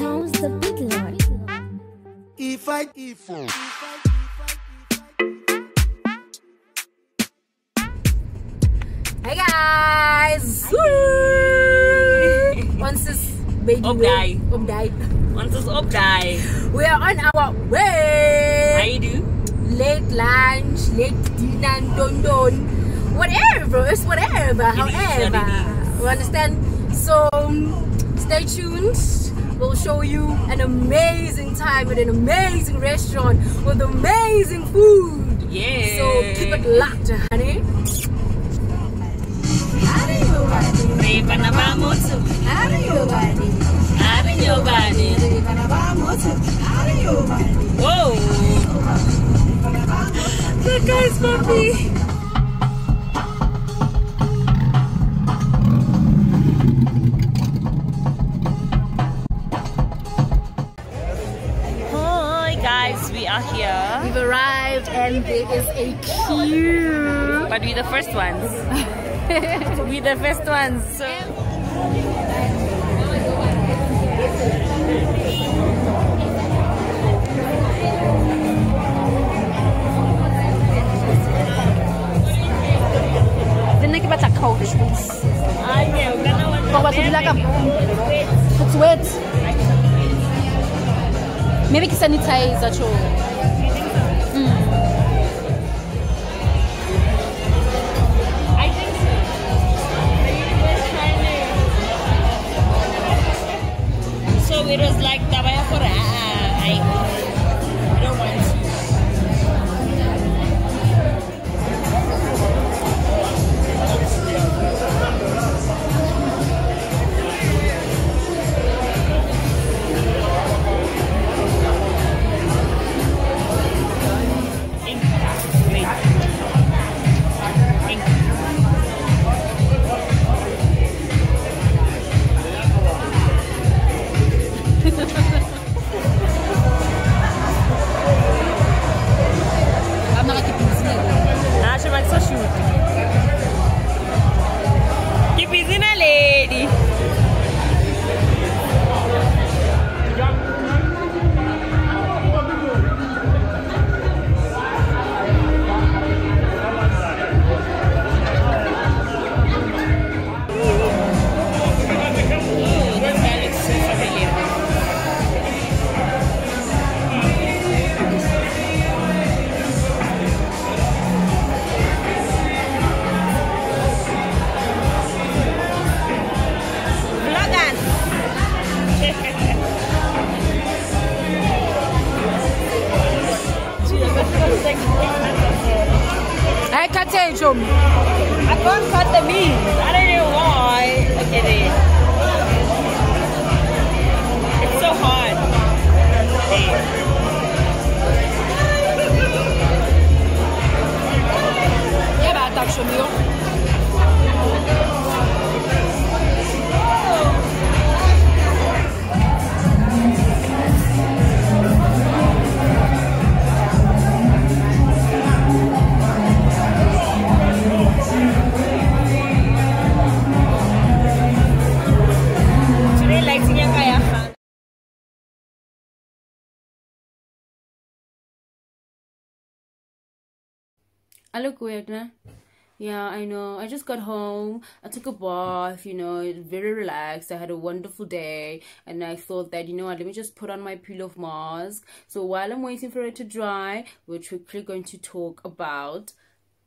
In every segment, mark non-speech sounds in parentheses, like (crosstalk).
Sounds the big lord. If I if I Hey guys! (laughs) Once this baby Opdai. Opdai. Ons is op daai. We are on our How way. you do? Late lunch, late dinner, don don. Whatever, it's whatever, It is what it however. is. You understand? So stay tuned. We'll show you an amazing time at an amazing restaurant with amazing food. Yeah. So keep it locked, honey. Reba na ba mo to? Ari nyobani. Whoa. That guy's puppy. Are here, We've arrived and there is a queue. but we're the first ones. (laughs) we're the first ones. So Then they batla coach. I know. Gonna want Kung ba't? It's wet. Maybe sanitize at all. Yeah, but tak Yeah, I know. I just got home. I took a bath, you know, very relaxed. I had a wonderful day. And I thought that, you know what, let me just put on my peel off mask. So while I'm waiting for it to dry, we're quickly going to talk about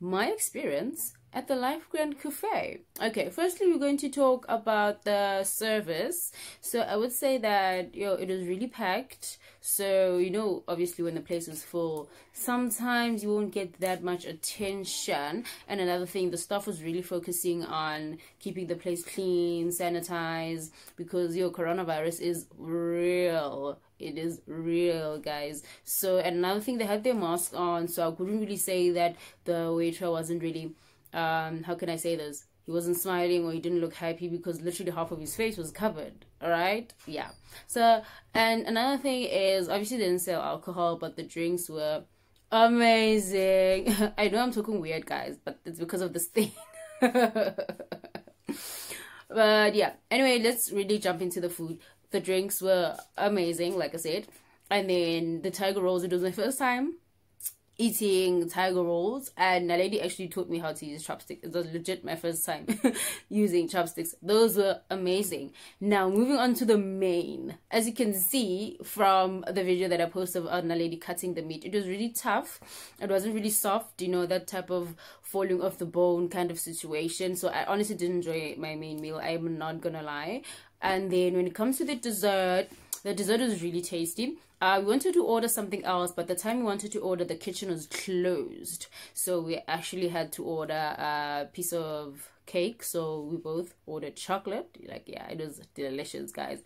my experience at the Life Grand Cafe. Okay, firstly, we're going to talk about the service. So I would say that, yo, it was really packed. So, you know, obviously when the place is full, sometimes you won't get that much attention. And another thing, the staff was really focusing on keeping the place clean, sanitized, because your coronavirus is real. It is real, guys. So, another thing, they had their mask on, so I couldn't really say that the waiter wasn't really, um, how can I say this? He wasn't smiling or he didn't look happy because literally half of his face was covered. All right, yeah. So, and another thing is obviously they didn't sell alcohol, but the drinks were amazing. (laughs) I know I'm talking weird, guys, but it's because of this thing. (laughs) but yeah, anyway, let's really jump into the food. the drinks were amazing, like I said. And then the tiger rolls, it was my first time eating tiger rolls and a lady actually taught me how to use chopsticks. It was legit my first time (laughs) using chopsticks. Those were amazing. Now moving on to the main. As you can see from the video that i posted on a lady cutting the meat it was really tough. It wasn't really soft you know that type of falling off the bone kind of situation. So i honestly didn't enjoy my main meal i'm not gonna lie. And then when it comes to the dessert the dessert was really tasty. Uh, we wanted to order something else, but the time we wanted to order, the kitchen was closed. So we actually had to order a piece of cake. So we both ordered chocolate. Like, yeah, it was delicious, guys.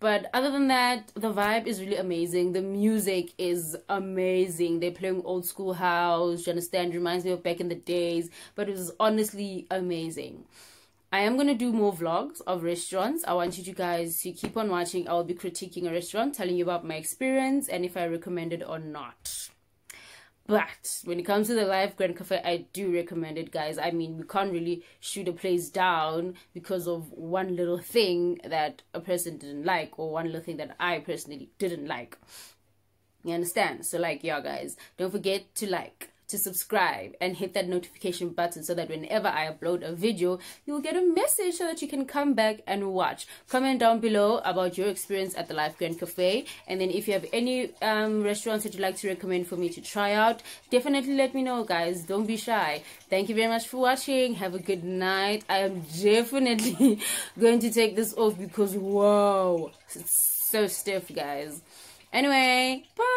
But other than that, the vibe is really amazing. The music is amazing. They're playing old school house. You understand? Reminds me of back in the days. But it was honestly amazing. I am going to do more vlogs of restaurants. I want you guys to keep on watching. I'll be critiquing a restaurant, telling you about my experience and if I recommend it or not. But when it comes to the Life Grand Cafe, I do recommend it, guys. I mean, we can't really shoot a place down because of one little thing that a person didn't like or one little thing that I personally didn't like. You understand? So, like, yeah, guys, don't forget to like, to subscribe and hit that notification button so that whenever I upload a video, you'll get a message so that you can come back and watch. Comment down below about your experience at the Life Grand Cafe. And then if you have any um, restaurants that you'd like to recommend for me to try out, definitely let me know, guys. Don't be shy. Thank you very much for watching. Have a good night. I am definitely (laughs) going to take this off because, whoa, it's so stiff, guys. Anyway, bye.